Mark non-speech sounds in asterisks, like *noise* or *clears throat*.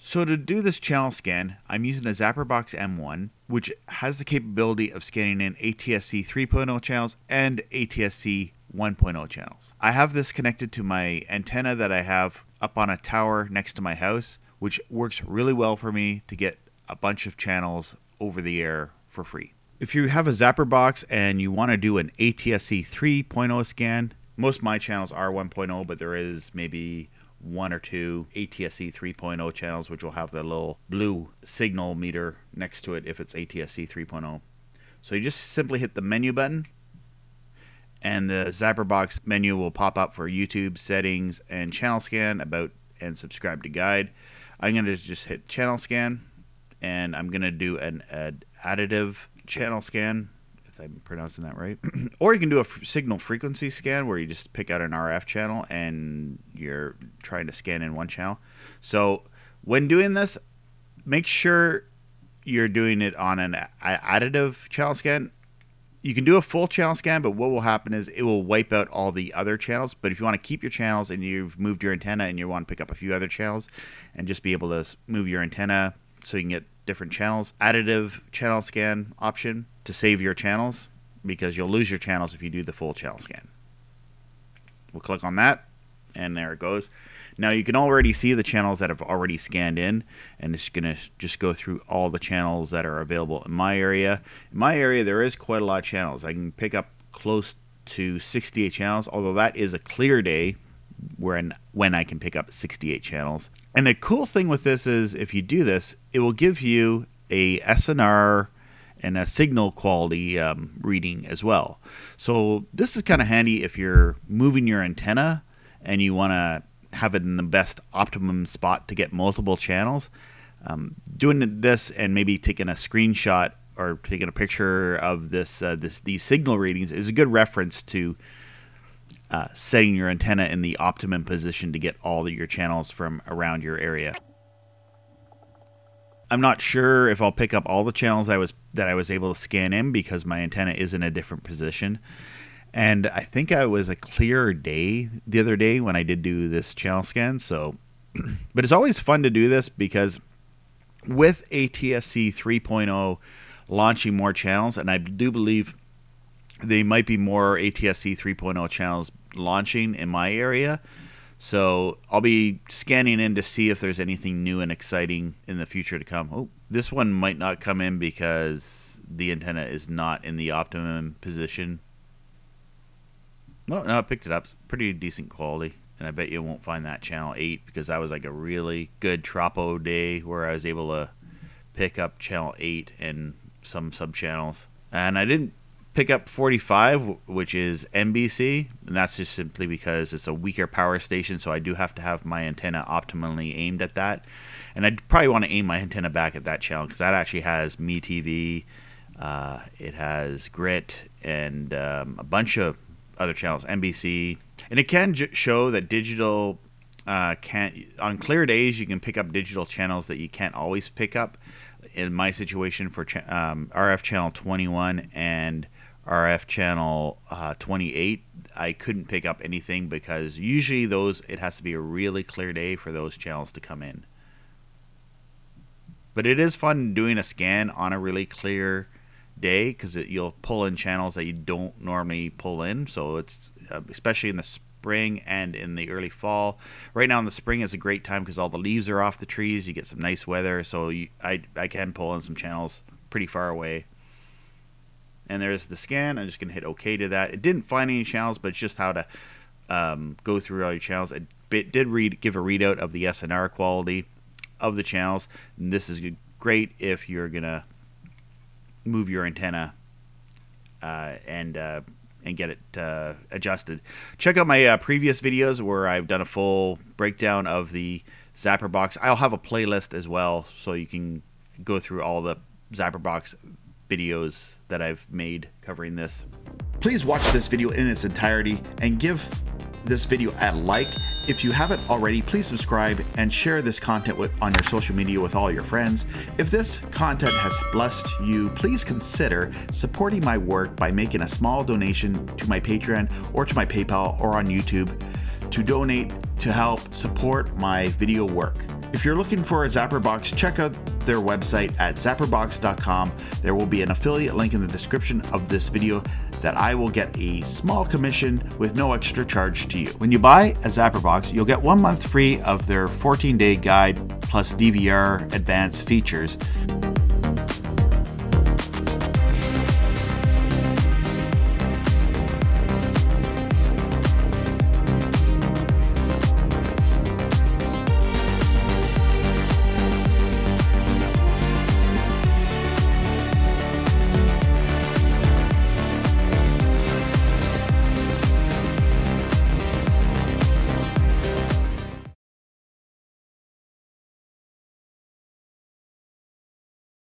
So to do this channel scan, I'm using a ZapperBox M1, which has the capability of scanning in ATSC 3.0 channels and ATSC 1.0 channels. I have this connected to my antenna that I have up on a tower next to my house, which works really well for me to get a bunch of channels over the air for free. If you have a ZapperBox and you want to do an ATSC 3.0 scan, most of my channels are 1.0, but there is maybe one or two ATSC 3.0 channels, which will have the little blue signal meter next to it if it's ATSC 3.0. So you just simply hit the menu button, and the ZapperBox menu will pop up for YouTube settings and channel scan, about and subscribe to guide. I'm going to just hit channel scan, and I'm going to do an, an additive channel scan I'm pronouncing that right. *clears throat* or you can do a f- signal frequency scan where you just pick out an RF channel and you're trying to scan in one channel. So when doing this, make sure you're doing it on an additive channel scan. You can do a full channel scan, but what will happen is it will wipe out all the other channels. But if you want to keep your channels and you've moved your antenna and you want to pick up a few other channels and just be able to move your antenna so you can get different channels, additive channel scan option to save your channels because you'll lose your channels if you do the full channel scan. We'll click on that and there it goes. Now you can already see the channels that have already scanned in and it's going to just go through all the channels that are available in my area. In my area there is quite a lot of channels. I can pick up close to 68 channels although that is a clear day when when I can pick up 68 channels. And the cool thing with this is if you do this, it will give you a SNR and a signal quality um, reading as well. So this is kind of handy if you're moving your antenna and you want to have it in the best optimum spot to get multiple channels. Um, doing this and maybe taking a screenshot or taking a picture of this, uh, this these signal readings is a good reference to uh, setting your antenna in the optimum position to get all your channels from around your area. I'm not sure if I'll pick up all the channels I was that I was able to scan in because my antenna is in a different position. And I think I was a clearer day the other day when I did do this channel scan. So, *clears throat* but it's always fun to do this because with ATSC 3.0 launching more channels, and I do believe they might be more ATSC 3.0 channels launching in my area. So I'll be scanning in to see if there's anything new and exciting in the future to come. Oh, this one might not come in because the antenna is not in the optimum position. Well, no, I picked it up. It's pretty decent quality. And I bet you won't find that channel 8 because that was like a really good Tropo day where I was able to pick up channel 8 and some sub channels. And I didn't pick up 45, which is NBC, and that's just simply because it's a weaker power station, so I do have to have my antenna optimally aimed at that. And I'd probably want to aim my antenna back at that channel because that actually has MeTV, uh, it has Grit, and um, a bunch of other channels, NBC. And it can show that digital uh, can't, on clear days, you can pick up digital channels that you can't always pick up. In my situation for um, RF channel 21 and RF channel uh, 28, I couldn't pick up anything because usually those it has to be a really clear day for those channels to come in. But it is fun doing a scan on a really clear day because you'll pull in channels that you don't normally pull in. So it's uh, especially in the spring and in the early fall. Right now in the spring is a great time because all the leaves are off the trees. You get some nice weather, so you, I I can pull in some channels pretty far away and there's the scan. I'm just going to hit OK to that. It didn't find any channels, but it's just how to um, go through all your channels. It, did read give a readout of the SNR quality of the channels. And this is great if you're going to move your antenna uh, and uh, and get it uh, adjusted. Check out my uh, previous videos where I've done a full breakdown of the ZapperBox. I'll have a playlist as well, so you can go through all the ZapperBox videos that I've made covering this. Please watch this video in its entirety and give this video a like. If you haven't already, please subscribe and share this content with, on your social media with all your friends. If this content has blessed you, please consider supporting my work by making a small donation to my Patreon or to my PayPal or on YouTube to donate to help support my video work. If you're looking for a Zapperbox, check out their website at zapperbox.com. There will be an affiliate link in the description of this video that I will get a small commission with no extra charge to you. When you buy a Zapperbox, you'll get one month free of their 14 day guide plus DVR advanced features.